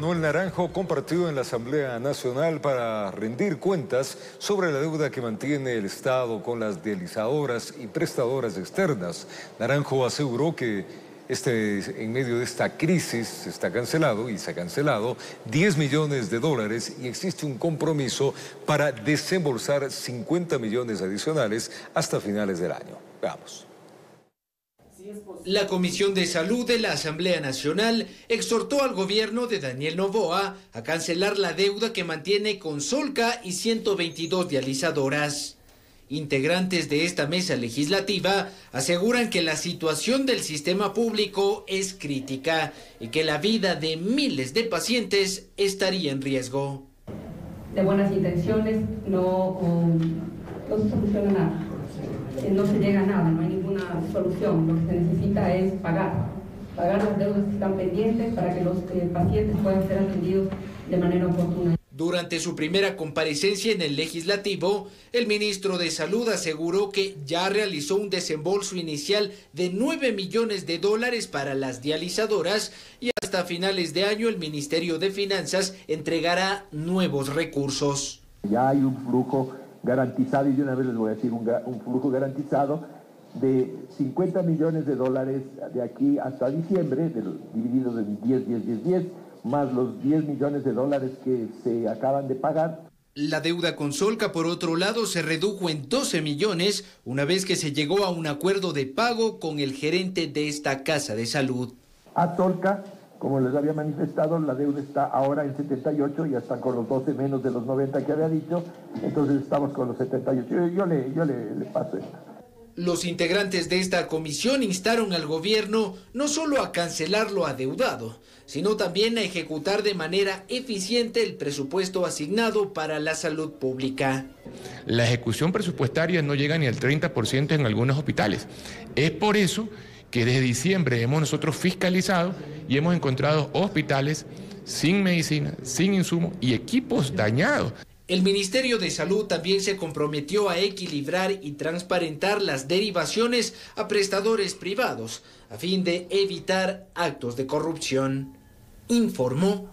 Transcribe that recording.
Manuel Naranjo compartió en la Asamblea Nacional para rendir cuentas sobre la deuda que mantiene el Estado con las dializadoras y prestadoras externas. Naranjo aseguró que este, en medio de esta crisis está cancelado y se ha cancelado 10 millones de dólares y existe un compromiso para desembolsar 50 millones adicionales hasta finales del año. Veamos. La Comisión de Salud de la Asamblea Nacional exhortó al gobierno de Daniel Novoa a cancelar la deuda que mantiene con Solca y 122 dializadoras. Integrantes de esta mesa legislativa aseguran que la situación del sistema público es crítica y que la vida de miles de pacientes estaría en riesgo. De buenas intenciones no, no se soluciona nada. Eh, no se llega a nada, no hay ninguna solución. Lo que se necesita es pagar, pagar las deudas que están pendientes para que los eh, pacientes puedan ser atendidos de manera oportuna. Durante su primera comparecencia en el legislativo, el ministro de Salud aseguró que ya realizó un desembolso inicial de 9 millones de dólares para las dializadoras y hasta finales de año el Ministerio de Finanzas entregará nuevos recursos. Ya hay un flujo garantizado, y de una vez les voy a decir un, flujo garantizado de 50 millones de dólares de aquí hasta diciembre, divididos en 10, 10, 10, 10, más los 10 millones de dólares que se acaban de pagar. La deuda con Solca, por otro lado, se redujo en 12 millones una vez que se llegó a un acuerdo de pago con el gerente de esta casa de salud. A Solca como les había manifestado, la deuda está ahora en 78, ya están con los 12 menos de los 90 que había dicho, entonces estamos con los 78. Yo, le, yo le, paso esto. Los integrantes de esta comisión instaron al gobierno no solo a cancelar lo adeudado, sino también a ejecutar de manera eficiente el presupuesto asignado para la salud pública. La ejecución presupuestaria no llega ni al 30% en algunos hospitales. Es por eso que desde diciembre hemos nosotros fiscalizado y hemos encontrado hospitales sin medicina, sin insumos y equipos dañados. El Ministerio de Salud también se comprometió a equilibrar y transparentar las derivaciones a prestadores privados a fin de evitar actos de corrupción, informó